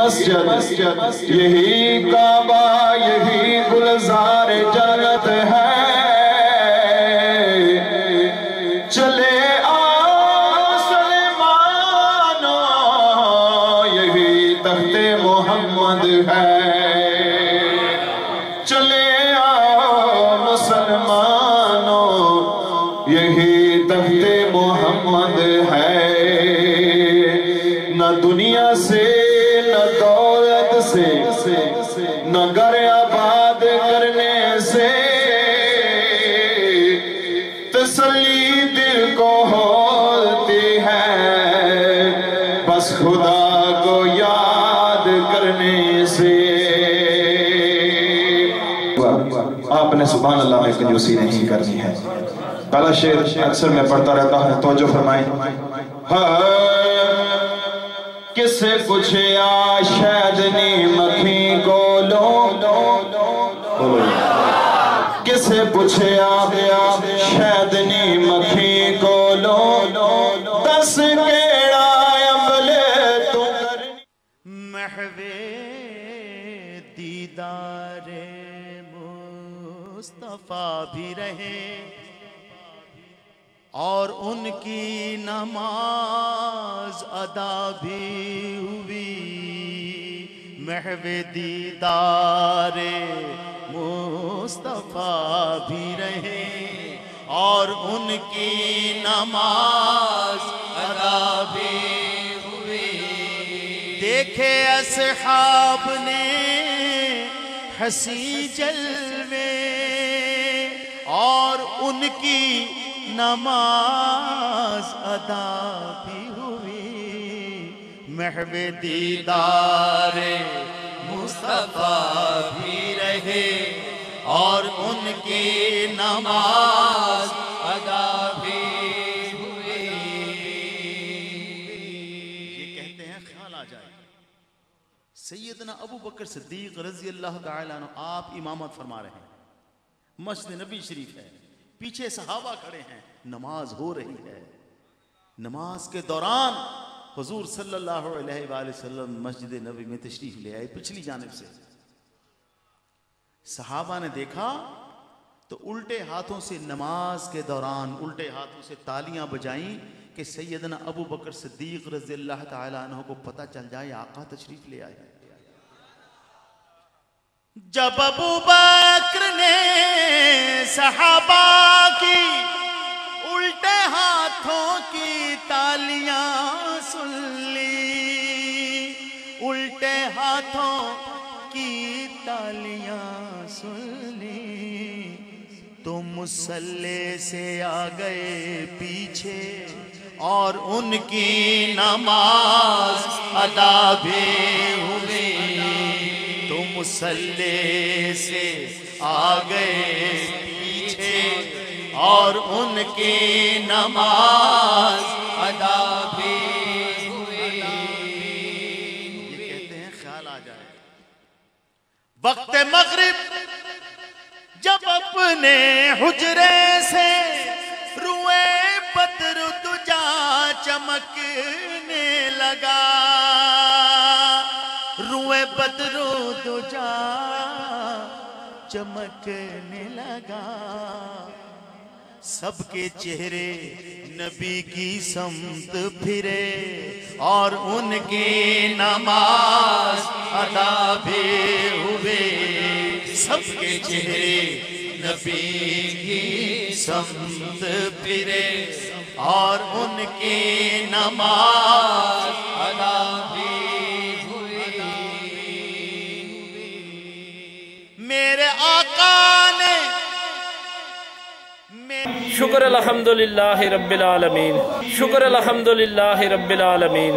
مسجد، یہی کعبہ، یہی گلزار جنت ہے۔ چلے آ یہی تخت محمد ہے۔ چلے آ مسلمانو، یہی تخت محمد ہے۔ نہ دنیا سے بس خدا کو یاد کرنے سے۔ آپ نے سبحان اللہ میں کنجوسی نہیں کرنی ہے۔ پہلا شعر اکثر میں پڑھتا رہتا ہوں، توجہ فرمائیں۔ کسے پوچھیا شاید نی مکھی کو لو کسے پوچھیا شاید نی دیدار مصطفیٰ بھی رہے اور ان کی نماز ادا بھی ہوئی۔ محو دیدار مصطفیٰ بھی رہے اور ان کی نماز ادا بھی ہوئی۔ دیکھے اصحاب نے ہسی جلوے اور ان کی نماز ادا بھی ہوئی۔ محو دیدار مصطفیٰ بھی رہے اور ان کی نماز سیدنا ابو بکر صدیق رضی اللہ تعالیٰ عنہ آپ امامت فرما رہے ہیں۔ مسجد نبی شریف ہے۔ پیچھے صحابہ کھڑے ہیں۔ نماز ہو رہی ہے۔ نماز کے دوران حضور صلی اللہ علیہ وآلہ وسلم مسجد نبی میں تشریف لے آئے پچھلی جانب سے۔ صحابہ نے دیکھا تو الٹے ہاتھوں سے نماز کے دوران الٹے ہاتھوں سے تالیاں بجائیں کہ سیدنا ابو بکر صدیق رضی اللہ تعالیٰ عنہ کو پتہ چل جائے آقا تشریف لے آئے۔ جب ابو بکر نے صحابہ کی الٹے ہاتھوں کی تالیاں سن لی۔ الٹے ہاتھوں کی تالیاں سن لی۔ تو مسلح سے آ گئے پیچھے۔ اور ان کی نماز ادا بھی ہوئی۔ تو مسلح سے آ گئے پیچھے اور ان کی نماز ادا بھی ہوئی۔ یہ کہتے ہیں خیال آ جائے۔ وقت مغرب جب اپنے حجرے سے روئے بدر چمکنے لگا۔ روئے بدر تجا چمکنے لگا۔ سب کے چہرے نبی کی سمت پھرے اور ان کی نماز ادا بھی ہوئے۔ سب کے چہرے نبی کی سمت پھرے اور ان کی نماز ادا بھی ہوئی۔ میرے آقا نے شکر الحمدللہ رب العالمین، شکر الحمدللہ رب العالمین۔